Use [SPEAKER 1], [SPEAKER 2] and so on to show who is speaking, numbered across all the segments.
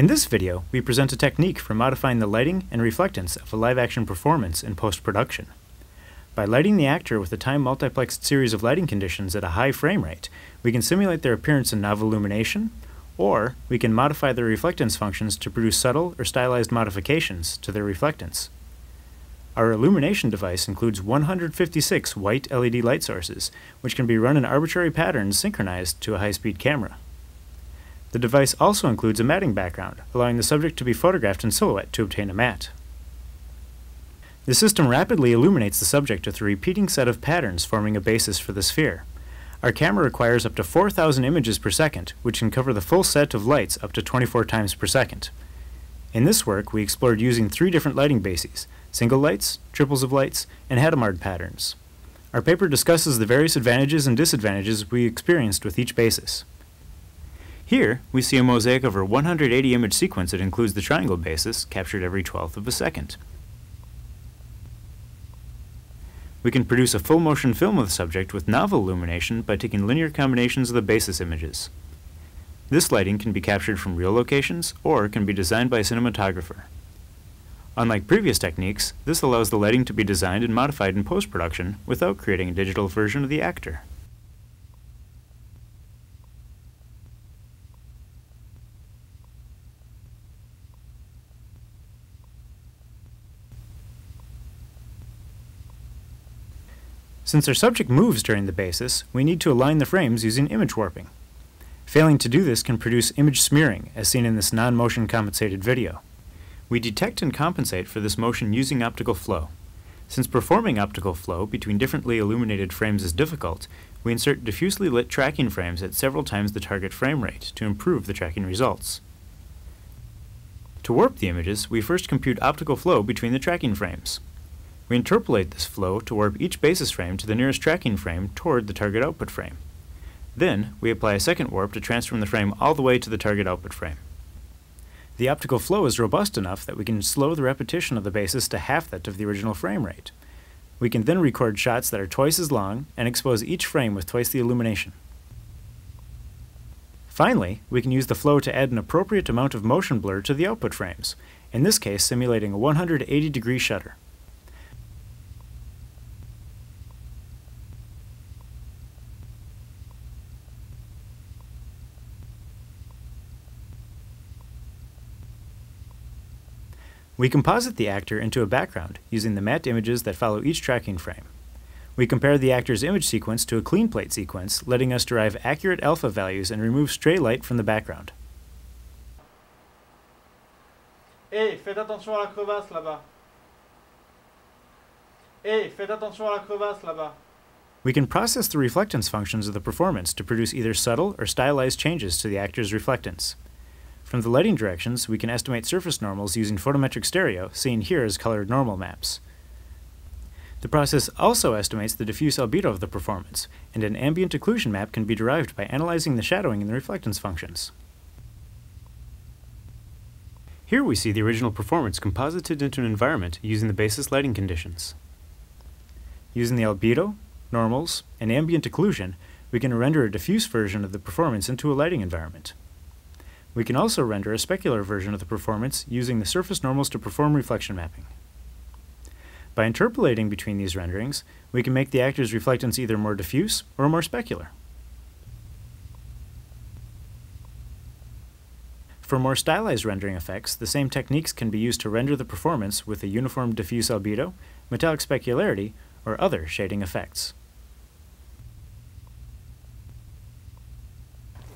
[SPEAKER 1] In this video, we present a technique for modifying the lighting and reflectance of a live-action performance in post-production. By lighting the actor with a time-multiplexed series of lighting conditions at a high frame rate, we can simulate their appearance in novel illumination, or we can modify their reflectance functions to produce subtle or stylized modifications to their reflectance. Our illumination device includes 156 white LED light sources, which can be run in arbitrary patterns synchronized to a high-speed camera. The device also includes a matting background, allowing the subject to be photographed in silhouette to obtain a matte. The system rapidly illuminates the subject with a repeating set of patterns forming a basis for the sphere. Our camera requires up to 4,000 images per second, which can cover the full set of lights up to 24 times per second. In this work, we explored using three different lighting bases, single lights, triples of lights, and Hadamard patterns. Our paper discusses the various advantages and disadvantages we experienced with each basis. Here, we see a mosaic of over 180 image sequence that includes the triangle basis, captured every twelfth of a second. We can produce a full motion film of the subject with novel illumination by taking linear combinations of the basis images. This lighting can be captured from real locations or can be designed by a cinematographer. Unlike previous techniques, this allows the lighting to be designed and modified in post-production without creating a digital version of the actor. Since our subject moves during the basis, we need to align the frames using image warping. Failing to do this can produce image smearing, as seen in this non-motion compensated video. We detect and compensate for this motion using optical flow. Since performing optical flow between differently illuminated frames is difficult, we insert diffusely lit tracking frames at several times the target frame rate to improve the tracking results. To warp the images, we first compute optical flow between the tracking frames. We interpolate this flow to warp each basis frame to the nearest tracking frame toward the target output frame. Then, we apply a second warp to transform the frame all the way to the target output frame. The optical flow is robust enough that we can slow the repetition of the basis to half that of the original frame rate. We can then record shots that are twice as long and expose each frame with twice the illumination. Finally, we can use the flow to add an appropriate amount of motion blur to the output frames, in this case simulating a 180 degree shutter. We composite the actor into a background using the matte images that follow each tracking frame. We compare the actor's image sequence to a clean plate sequence, letting us derive accurate alpha values and remove stray light from the background.
[SPEAKER 2] Hey, faites attention à la crevasse là-bas. Hey, faites attention à la crevasse là-bas.
[SPEAKER 1] We can process the reflectance functions of the performance to produce either subtle or stylized changes to the actor's reflectance. From the lighting directions, we can estimate surface normals using photometric stereo, seen here as colored normal maps. The process also estimates the diffuse albedo of the performance, and an ambient occlusion map can be derived by analyzing the shadowing and the reflectance functions. Here we see the original performance composited into an environment using the basis lighting conditions. Using the albedo, normals, and ambient occlusion, we can render a diffuse version of the performance into a lighting environment. We can also render a specular version of the performance using the surface normals to perform reflection mapping. By interpolating between these renderings, we can make the actor's reflectance either more diffuse or more specular. For more stylized rendering effects, the same techniques can be used to render the performance with a uniform diffuse albedo, metallic specularity, or other shading effects.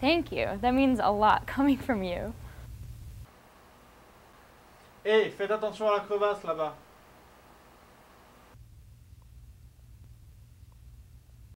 [SPEAKER 3] Thank you. That means a lot coming from you.
[SPEAKER 2] Hey, faites attention à la crevasse là-bas.